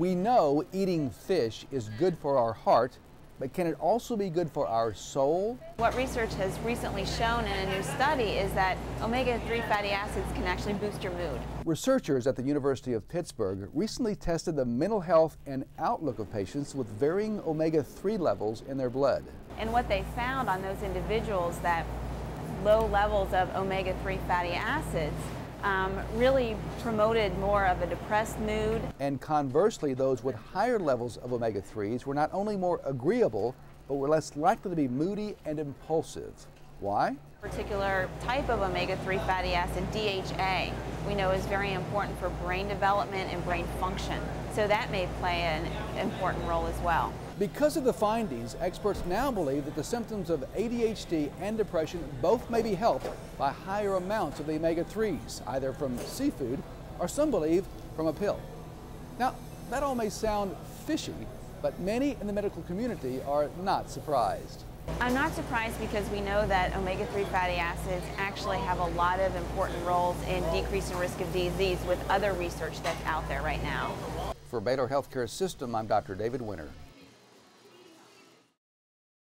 We know eating fish is good for our heart, but can it also be good for our soul? What research has recently shown in a new study is that omega-3 fatty acids can actually boost your mood. Researchers at the University of Pittsburgh recently tested the mental health and outlook of patients with varying omega-3 levels in their blood. And what they found on those individuals that low levels of omega-3 fatty acids um, really promoted more of a depressed mood. And conversely, those with higher levels of omega 3s were not only more agreeable, but were less likely to be moody and impulsive. Why? particular type of omega-3 fatty acid, DHA, we know is very important for brain development and brain function. So that may play an important role as well. Because of the findings, experts now believe that the symptoms of ADHD and depression both may be helped by higher amounts of the omega-3s, either from seafood or some believe from a pill. Now, that all may sound fishy, but many in the medical community are not surprised. I'm not surprised because we know that omega-3 fatty acids actually have a lot of important roles in decreasing risk of disease with other research that's out there right now. For Baylor Healthcare System, I'm Dr. David Winter.